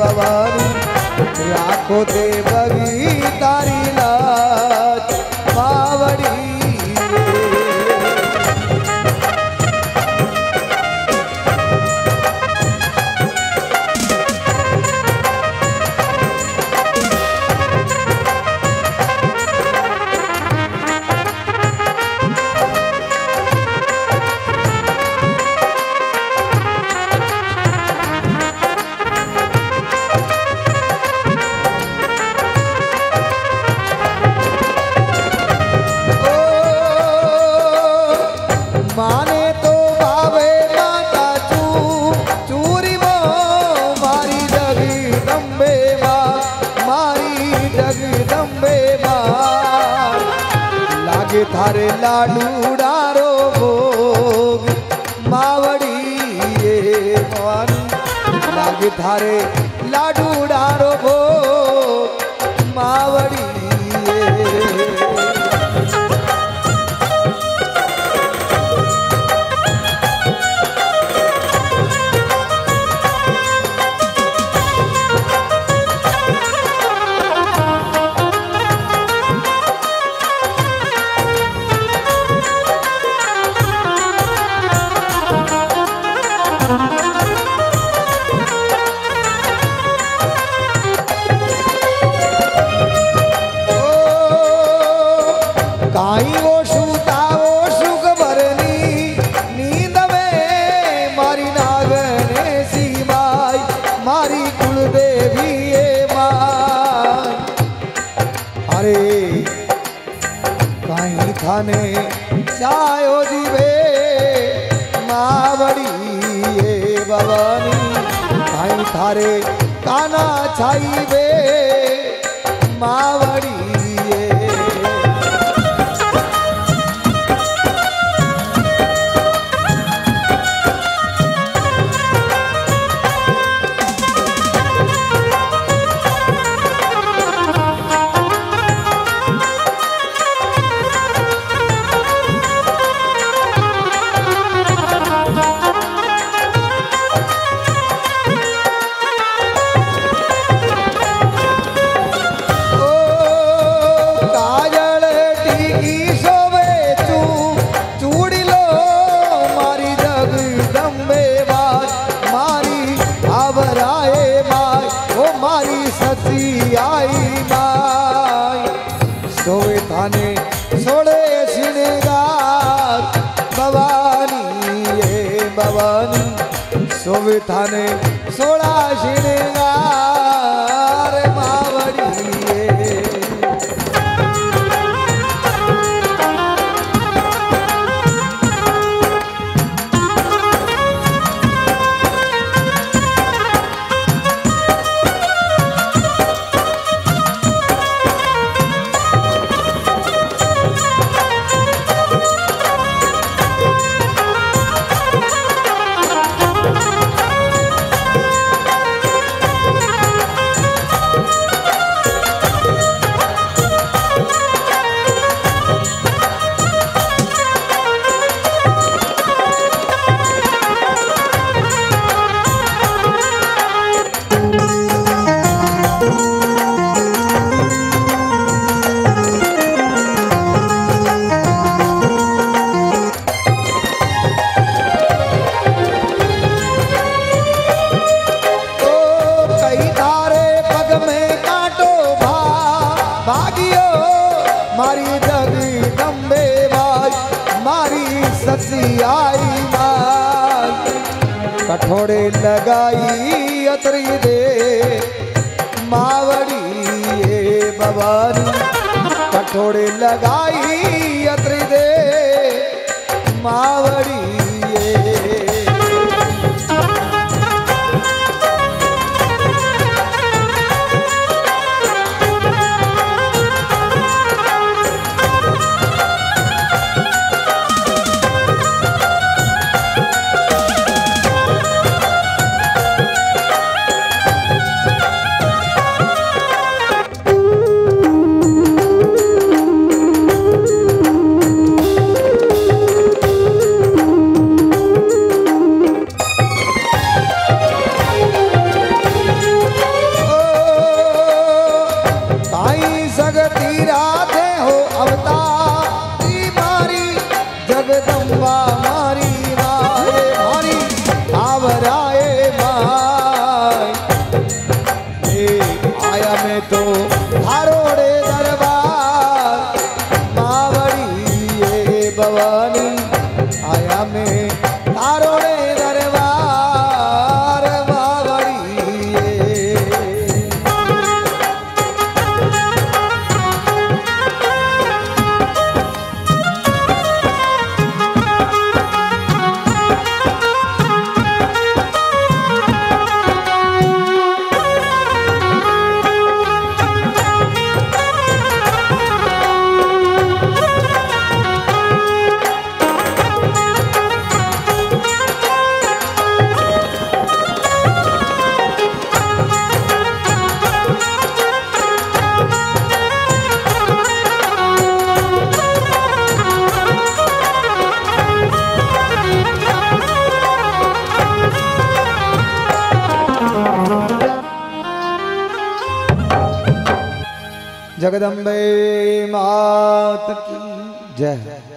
ભવાની આખો દેવવી તારી લાજ. મારે લાડુડારો ભોગ. માવડીએ મન લાગ ધારે લાડુડારો ભોગ. માવડીએ થાને ચાયો જીવે. માવડી એ ભવાની ભાઈ થારે કાના છાઈ બે માવડી विधाने सोळा शिरेगा मारी दबी दम्बे बाज मारी ससियाई मार कठोरे लगाई अतरी दे, मावड़ी ए बवानी कठोरे लगाई अतरी दे, मावड़ी सगती राधे हो अवतारी मारी जगदम्बा मारी माए मारी आवराए ए आया मैं तो हारोड़े जगदम्बे मात की जय।